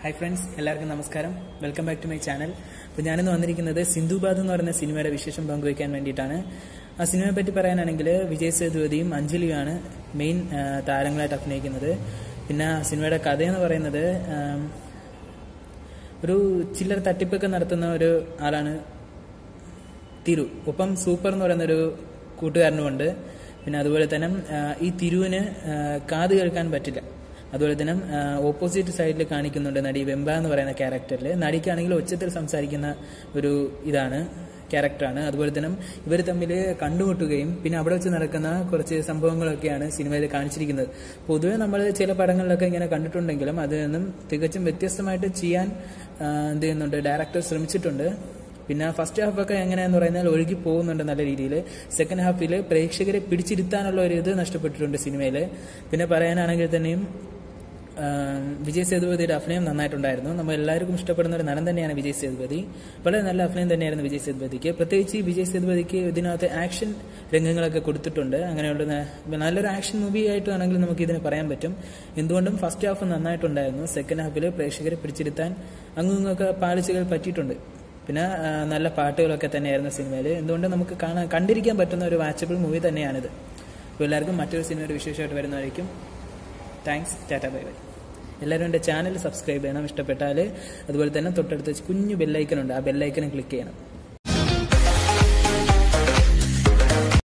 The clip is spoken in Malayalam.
ഹായ് ഫ്രണ്ട്സ് എല്ലാവർക്കും നമസ്കാരം. Welcome back to my channel അപ്പോൾ ഞാനിന്ന് വന്നിരിക്കുന്നത് സിന്ധുബാദ് എന്ന് പറയുന്ന സിനിമയുടെ വിശേഷം പങ്കുവയ്ക്കാൻ വേണ്ടിയിട്ടാണ്. ആ സിനിമയെ പറ്റി പറയാനാണെങ്കിൽ വിജയ് സേതുപതിയും അഞ്ജലിയുമാണ് മെയിൻ താരങ്ങളായിട്ട് അഭിനയിക്കുന്നത്. പിന്നെ സിനിമയുടെ കഥയെന്ന് പറയുന്നത് ഒരു ചില്ലറ തട്ടിപ്പൊക്കെ നടത്തുന്ന ഒരു ആളാണ് തിരു. ഒപ്പം സൂപ്പർ എന്ന് പറയുന്ന ഒരു കൂട്ടുകാരനുമുണ്ട്. പിന്നെ അതുപോലെ തന്നെ ഈ തിരുവിന് കാത് കേൾക്കാൻ പറ്റില്ല. അതുപോലെ തന്നെ ഓപ്പോസിറ്റ് സൈഡിൽ കാണിക്കുന്നുണ്ട് നടി വെമ്പ എന്ന് പറയുന്ന ക്യാരക്ടറിൽ നടിക്കാണെങ്കിൽ ഒച്ചത്തിൽ സംസാരിക്കുന്ന ഒരു ഇതാണ് ക്യാരക്ടറാണ് അതുപോലെ തന്നെ ഇവർ തമ്മിൽ കണ്ടുമുട്ടുകയും പിന്നെ അവിടെ വെച്ച് നടക്കുന്ന കുറച്ച് സംഭവങ്ങളൊക്കെയാണ് സിനിമയിൽ കാണിച്ചിരിക്കുന്നത്. പൊതുവെ നമ്മൾ ചില പടങ്ങളിലൊക്കെ ഇങ്ങനെ കണ്ടിട്ടുണ്ടെങ്കിലും അതിൽ നിന്നും തികച്ചും വ്യത്യസ്തമായിട്ട് ചെയ്യാൻ എന്ത് ചെയ്യുന്നുണ്ട് ഡയറക്ടർ ശ്രമിച്ചിട്ടുണ്ട്. പിന്നെ ഫസ്റ്റ് ഹാഫൊക്കെ എങ്ങനെയാന്ന് പറയുന്നത് ഒഴുകി പോകുന്നുണ്ട് നല്ല രീതിയിൽ. സെക്കൻഡ് ഹാഫിൽ പ്രേക്ഷകരെ പിടിച്ചിരുത്താനുള്ള ഒരു ഇത് നഷ്ടപ്പെട്ടിട്ടുണ്ട് സിനിമയിൽ പിന്നെ പറയാനാണെങ്കിൽ തന്നെയും വിജയ് സേതുപതിയുടെ അഭിനയം നന്നായിട്ടുണ്ടായിരുന്നു. നമ്മൾ എല്ലാവർക്കും ഇഷ്ടപ്പെടുന്ന ഒരു നടൻ തന്നെയാണ് വിജയ് സേതുപതി. വളരെ നല്ല അഭിനയം തന്നെയായിരുന്നു വിജയ് സേതുപതിക്ക്. പ്രത്യേകിച്ച് വിജയ് സേതുപതിക്ക് ഇതിനകത്ത് ആക്ഷൻ രംഗങ്ങളൊക്കെ കൊടുത്തിട്ടുണ്ട്. അങ്ങനെയുള്ള നല്ലൊരു ആക്ഷൻ മൂവി ആയിട്ട് വേണമെങ്കിൽ നമുക്ക് ഇതിനെ പറയാൻ പറ്റും. എന്തുകൊണ്ടും ഫസ്റ്റ് ഹാഫ് നന്നായിട്ടുണ്ടായിരുന്നു. സെക്കൻഡ് ഹാഫിൽ പ്രേക്ഷകരെ പിടിച്ചിരുത്താൻ അങ്ങും ഇങ്ങൊക്കെ പാലിച്ചുകൾ പറ്റിയിട്ടുണ്ട്. പിന്നെ നല്ല പാട്ടുകളൊക്കെ തന്നെയായിരുന്നു സിനിമയിൽ എന്തുകൊണ്ട് നമുക്ക് കാണാൻ കണ്ടിരിക്കാൻ പറ്റുന്ന ഒരു വാച്ചബിൾ മൂവി തന്നെയാണിത്. അപ്പോൾ എല്ലാവർക്കും മറ്റൊരു സിനിമയുടെ വിശേഷമായിട്ട് വരുന്നതായിരിക്കും. താങ്ക്സ് ടാറ്റ ബൈ ബൈ എല്ലാവരും എന്റെ ചാനൽ സബ്സ്ക്രൈബ് ചെയ്യണം. ഇഷ്ടപ്പെട്ടാൽ അതുപോലെ തന്നെ തൊട്ടടുത്ത് കുഞ്ഞു ബെല്ലൈക്കനുണ്ട് ആ ബെല്ലൈക്കനും ക്ലിക്ക് ചെയ്യണം.